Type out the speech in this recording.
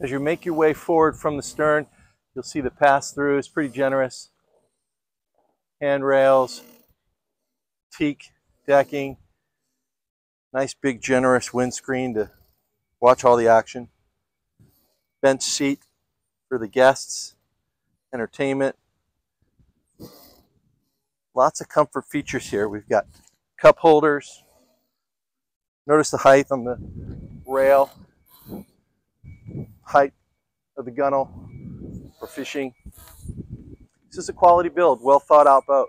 As you make your way forward from the stern, you'll see the pass-through is pretty generous. Handrails, teak decking, nice big generous windscreen to watch all the action. Bench seat for the guests, entertainment. Lots of comfort features here. We've got cup holders. Notice the height on the rail, height of the gunnel for fishing. This is a quality build, well thought out boat.